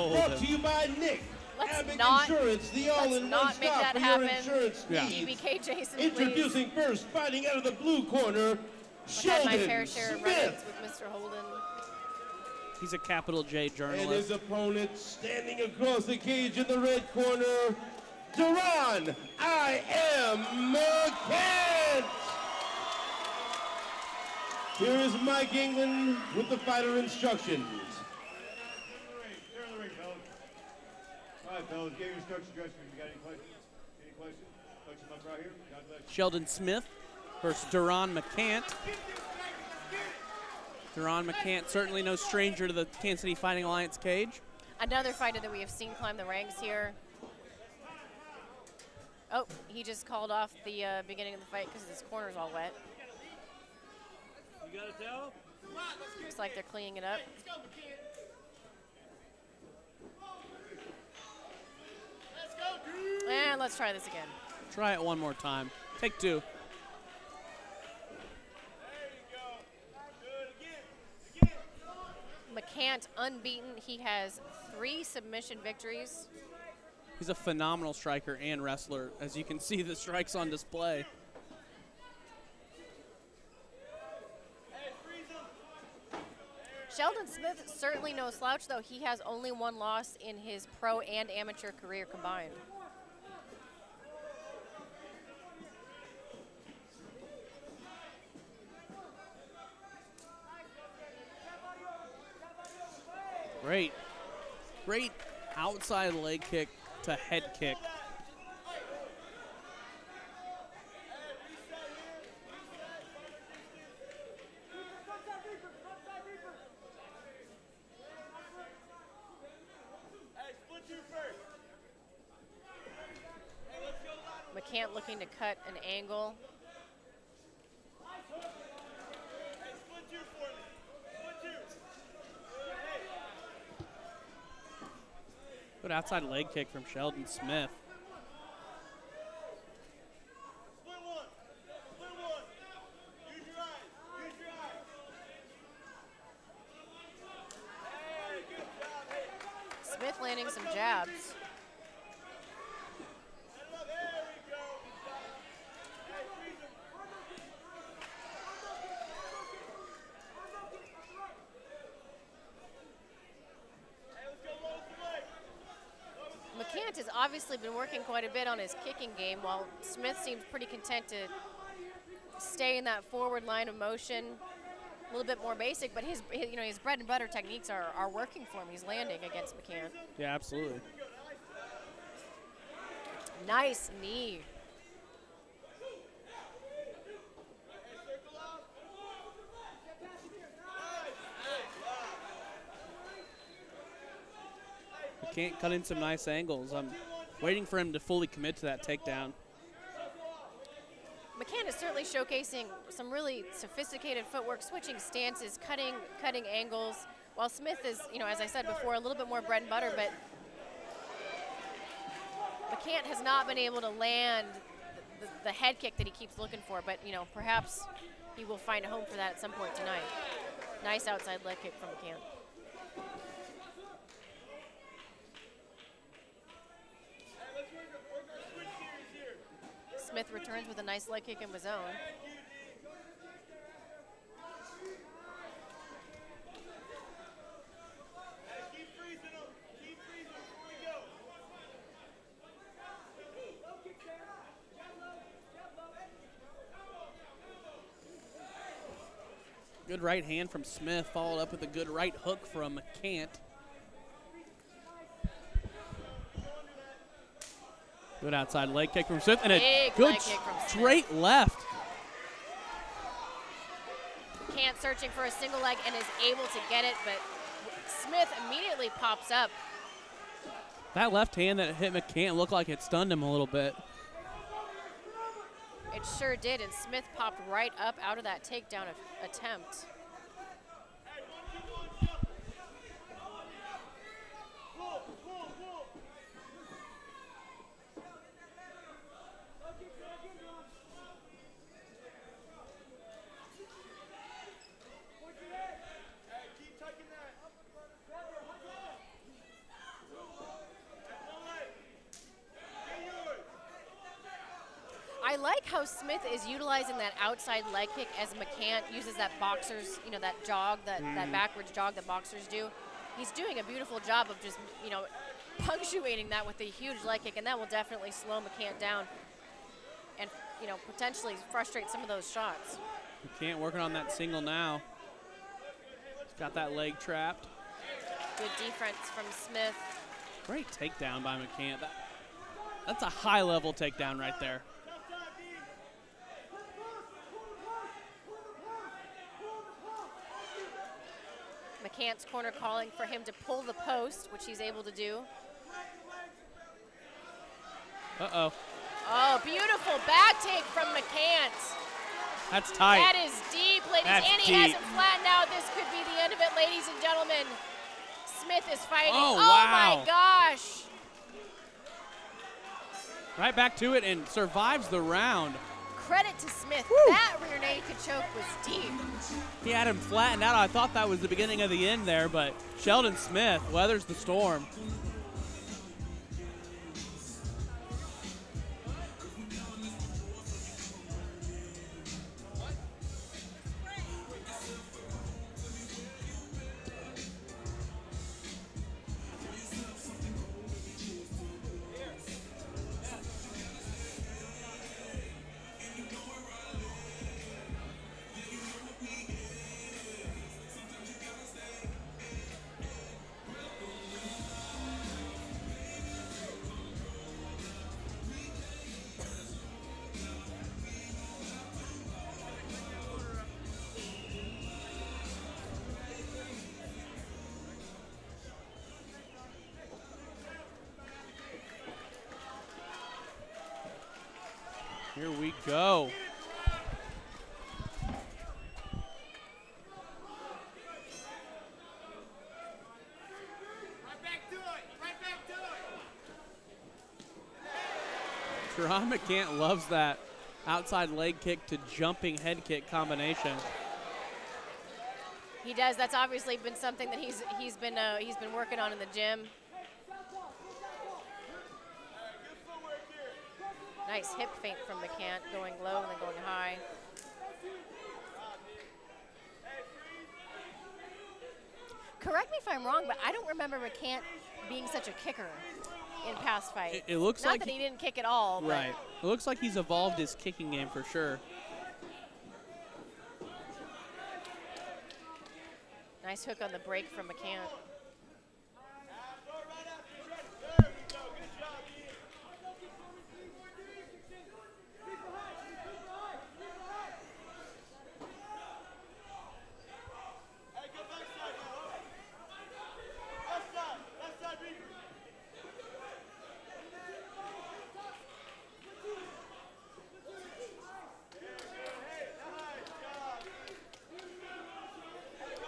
Holden. brought to you by Nick. Let's Abbott not- Insurance, the let's all-in-one not make stop that for happen. your insurance Yeah. needs. EBK Jason, please. Introducing first, fighting out of the blue corner, I've had my Sheldon fair share of Smith. run-ins with Mr. Holden. He's a capital J journalist. And his opponent standing across the cage in the red corner, Daron, I am McCant. Here is Mike England with the fighter instructions. Turn the ring, fellas. All right, fellas, get your instructions dressed. You got any questions? Any questions? Question mark right here. God bless you. Sheldon Smith versus Daron McCant. Daron McCant, certainly no stranger to the Kansas City Fighting Alliance cage. Another fighter that we have seen climb the ranks here. Oh, he just called off the uh, beginning of the fight because his corner's all wet. You got to tell? Looks like they're cleaning it up. And let's try this again. Try it one more time. Take two. McCant unbeaten. He has three submission victories. He's a phenomenal striker and wrestler. As you can see, the strikes on display. Sheldon Smith certainly no slouch, though. He has only one loss in his pro and amateur career combined. Great. Great outside leg kick to head kick. McCant looking to cut an angle. Outside leg kick from Sheldon Smith. Smith landing some jabs. McCant has obviously been working quite a bit on his kicking game, while Smith seems pretty content to stay in that forward line of motion. A little bit more basic, but his, his you know his bread and butter techniques are, are working for him. He's landing against McCant. Yeah, absolutely. Nice knee. Can't cut in some nice angles. I'm waiting for him to fully commit to that takedown. McCant is certainly showcasing some really sophisticated footwork, switching stances, cutting cutting angles. While Smith is, you know, as I said before, a little bit more bread and butter, but McCant has not been able to land the, the, the head kick that he keeps looking for. But you know, perhaps he will find a home for that at some point tonight. Nice outside leg kick from McCant. Smith returns with a nice leg kick of his own. Good right hand from Smith, followed up with a good right hook from McCant. Good outside leg kick from Smith, and a Big good leg kick from Smith. straight left. Kant searching for a single leg and is able to get it, but Smith immediately pops up. That left hand that hit McCant looked like it stunned him a little bit. It sure did, and Smith popped right up out of that takedown attempt. Like how Smith is utilizing that outside leg kick as McCant uses that boxer's, you know, that jog, that, that mm. backwards jog that boxers do. He's doing a beautiful job of just, you know, punctuating that with a huge leg kick, and that will definitely slow McCant down and, you know, potentially frustrate some of those shots. McCant working on that single now. He's got that leg trapped. Good defense from Smith. Great takedown by McCant. That, that's a high level takedown right there. McCant's corner calling for him to pull the post, which he's able to do. Uh-oh. Oh, beautiful back take from McCant. That's tight. That is deep, ladies. That's and he deep. hasn't flattened out. This could be the end of it, ladies and gentlemen. Smith is fighting. Oh, oh my wow. gosh. right back to it and survives the round. Credit to Smith. That rear naked choke was deep. He had him flattened out. I thought that was the beginning of the end there, but Sheldon Smith weathers the storm. Here we go. Daron McCant loves that outside leg kick to jumping head kick combination. He does. That's obviously been something that he's he's been uh, he's been working on in the gym. Nice hip feint from McCant, going low and then going high. Correct me if I'm wrong, but I don't remember McCant being such a kicker in past fights. It- it looks Not like that he- he didn't kick at all. Right. but It looks like he's evolved his kicking game for sure. Nice hook on the break from McCant.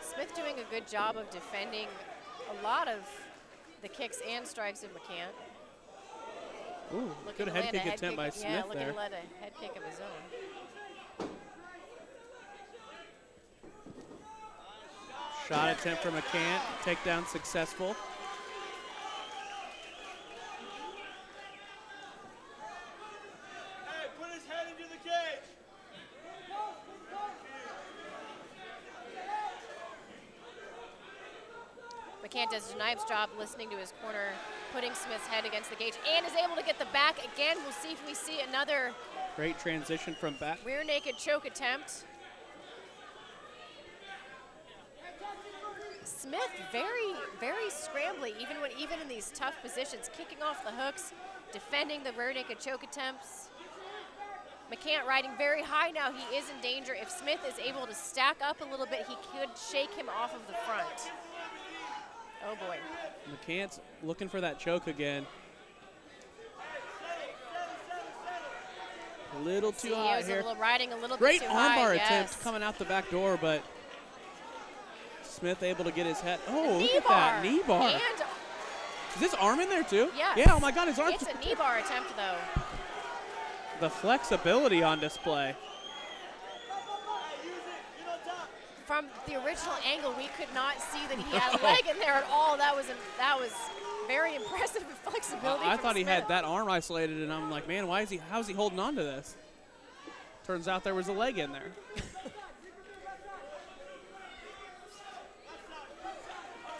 Smith doing a good job of defending a lot of the kicks and strikes of McCant. Ooh, Looking good to head land a kick attempt by yeah, Smith looking there. to let a head kick of his own. Shot attempt from McCant. Takedown successful. Hey, put his head into the cage. McCant does a nice job listening to his corner, putting Smith's head against the cage, and is able to get the back again. We'll see if we see another Great transition from back. rear naked choke attempt. Smith very, very scrambly, even when even in these tough positions, kicking off the hooks, defending the rear naked choke attempts. McCant riding very high now. He is in danger. If Smith is able to stack up a little bit, he could shake him off of the front. Oh boy. McCant's looking for that choke again. A little too See, he was a here. little riding a little Great bit too high. armbar yes. attempt coming out the back door, but Smith able to get his head. Oh, Knee look at that knee bar. And Is this arm in there too? Yes. Yeah. Oh my God, his arm. it's a knee bar attempt though. The flexibility on display. From the original angle, we could not see that he had a leg in there at all. That was that was very impressive flexibility. I from thought he had that arm isolated, and I'm like, man, why is he? How's he holding on to this? Turns out there was a leg in there.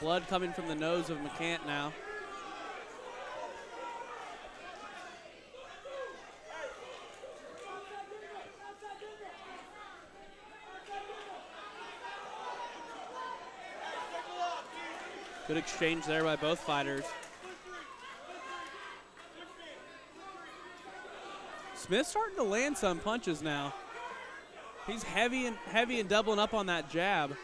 Blood coming from the nose of McCant now. Good exchange there by both fighters. Smith's starting to land some punches now. He's heavy and heavy and doubling up on that jab.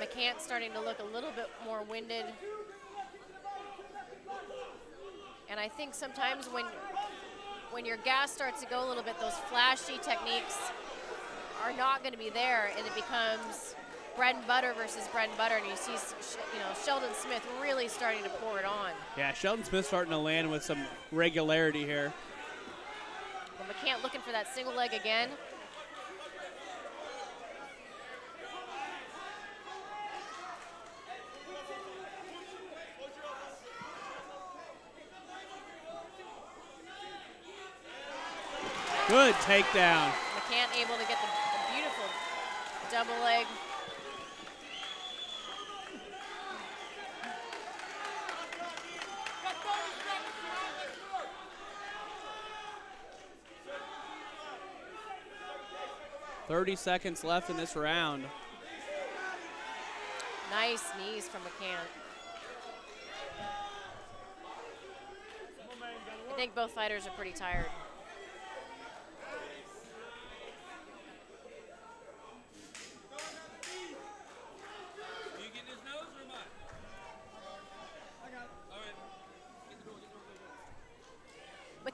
McCant starting to look a little bit more winded. And I think sometimes when when your gas starts to go a little bit, those flashy techniques are not going to be there, and it becomes bread and butter versus bread and butter, and you see, you know, Sheldon Smith really starting to pour it on. Yeah, Sheldon Smith starting to land with some regularity here. But McCant looking for that single leg again. Good takedown. McCant able to get the, the beautiful double leg. Thirty seconds left in this round. Nice knees from McCant. I think both fighters are pretty tired.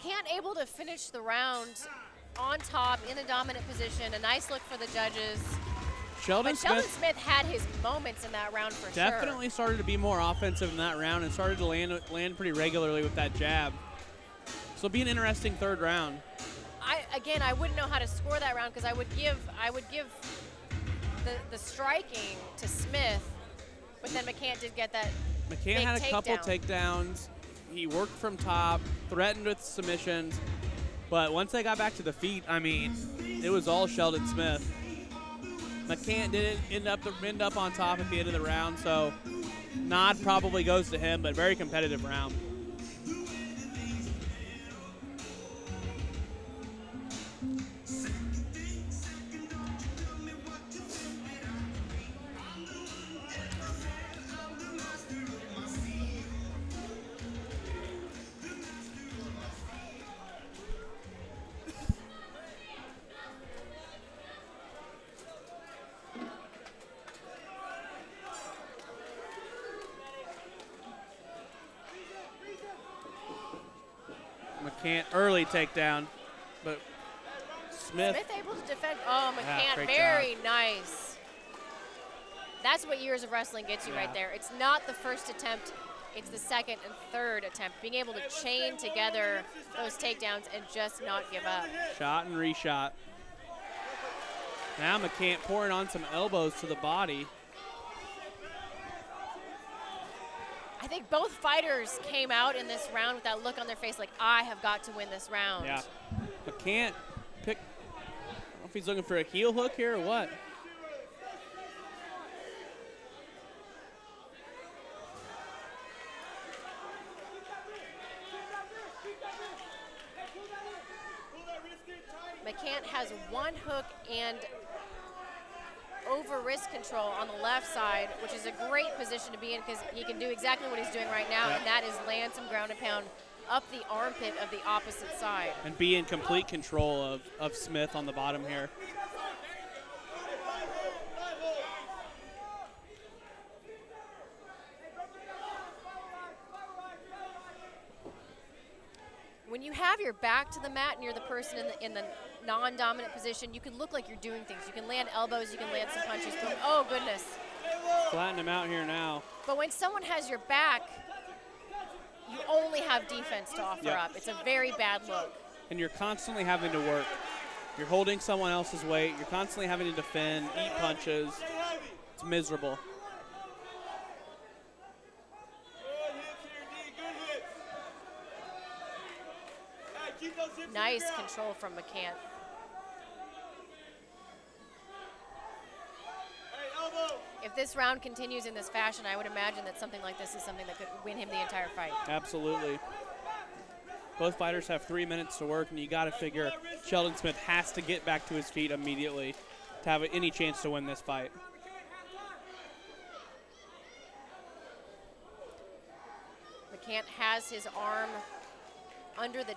McCant able to finish the round on top in a dominant position. A nice look for the judges. Sheldon Smith Sheldon Smith had his moments in that round for definitely sure. Definitely started to be more offensive in that round and started to land land pretty regularly with that jab. So it'll be an interesting third round. I again, I wouldn't know how to score that round because I would give I would give the the striking to Smith, but then McCant did get that. McCant big had a couple takedowns. He worked from top, threatened with submissions, but once they got back to the feet, I mean, it was all Sheldon Smith. McCant didn't end up end up on top at the end of the round, so nod probably goes to him, but very competitive round. McCant early takedown, but Smith, Smith able to defend. Oh, Yeah, McCant, great very nice. That's what years of wrestling gets you Yeah. right there. It's not the first attempt, it's the second and third attempt. Being able to chain together those takedowns and just not give up. shot and reshot. Now McCant pouring on some elbows to the body. Think both fighters came out in this round with that look on their face like, I have got to win this round. Yeah. McCant pick. I don't know if he's looking for a heel hook here or what. McCant has one hook and over wrist control on the left side, which is a great position to be in because he can do exactly what he's doing right now, Yeah. and that is land some ground and pound up the armpit of the opposite side. And be in complete control of, of Smith on the bottom here. When you have your back to the mat and you're the person in the in the non-dominant position, you can look like you're doing things. You can land elbows, you can land some punches. But, oh goodness! Flatten him out here now. But when someone has your back, you only have defense to offer Yep. up. It's a very bad look. And you're constantly having to work. You're holding someone else's weight. You're constantly having to defend, eat punches. It's miserable. Nice control from McCant. If this round continues in this fashion, I would imagine that something like this is something that could win him the entire fight. Absolutely. Both fighters have three minutes to work, and you got to figure Sheldon Smith has to get back to his feet immediately to have any chance to win this fight. McCant has his arm under the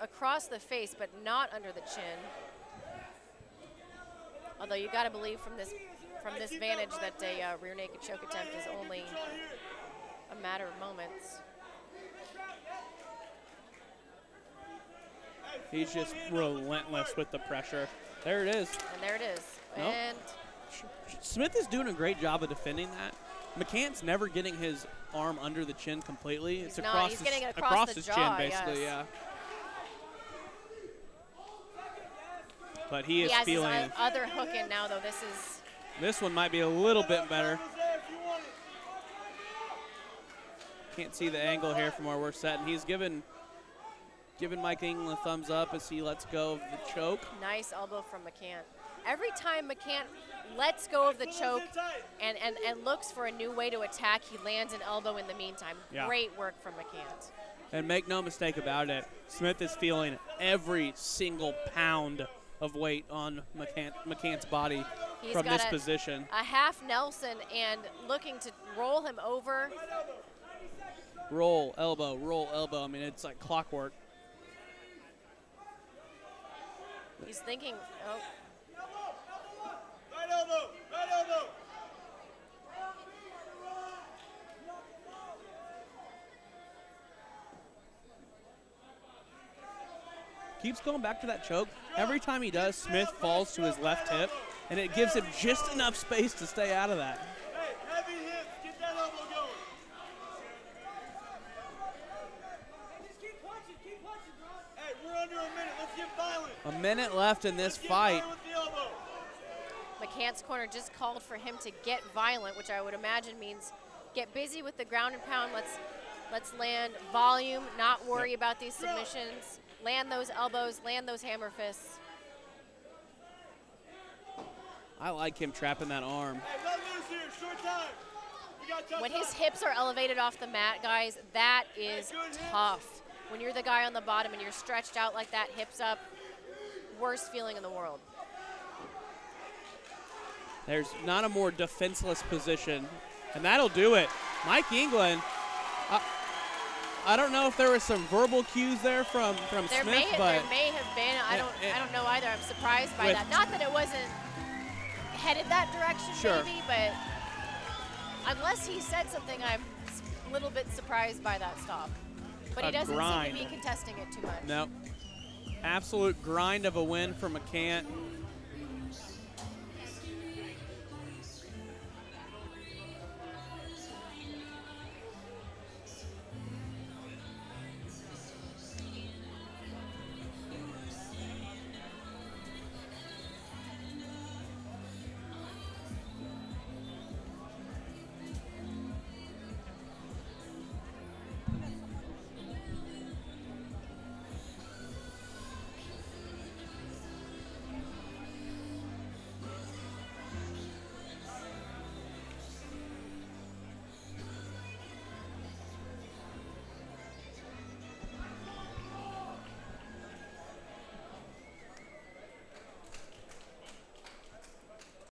across the face, but not under the chin. Although you got to believe from this from this vantage that a uh, rear naked choke attempt is only a matter of moments. He's just relentless with the pressure. There it is. And there it is. Nope. And Smith is doing a great job of defending that. McCant's never getting his arm under the chin completely. It's not. across He's his, getting it across the his jaw, chin, basically, yes. yeah. But he he is his feeling o- other hook in now, though. This is this one might be a little bit better. Can't see the angle here from where we're setting. He's given given Mike England a thumbs up as he lets go of the choke. nice elbow from McCant. Every time McCant lets go of the choke and, and, and looks for a new way to attack, he lands an elbow in the meantime. Yeah. Great work from McCant. And make no mistake about it, Smith is feeling every single pound of weight on McCant, McCant's body He's from got this a- position. A half Nelson and looking to roll him over. Roll, elbow, roll, elbow. I mean, it's like clockwork. He's thinking, oh, Keeps going back to that choke. Every time he does, Smith falls to his left hip, and it gives him just enough space to stay out of that. Hey, heavy hips, get that elbow going. Hey, we're under a minute. Let's get violent. A minute left in this fight. violent with the elbow. McCant's corner just called for him to get violent, which I would imagine means get busy with the ground and pound. Let's let's land volume, not worry Yep. about these submissions. Land those elbows, land those hammer fists. I like him trapping that arm. Hey, let loose here. Short time. We got tough When his hips are elevated off the mat, guys, that is tough. When you're the guy on the bottom and you're stretched out like that, hips up, worst feeling in the world. There's not a more defenseless position, and that'll do it. Mike England. I, don't know if there was some verbal cues there from from There Smith, may but there may have been. I don't it- I don't know either. I'm surprised by that. Not that it wasn't headed that direction, Sure. maybe, but unless he said something, I'm a little bit surprised by that stop. But he doesn't grind. seem to be contesting it too much. no. Absolute grind of a win for McCant.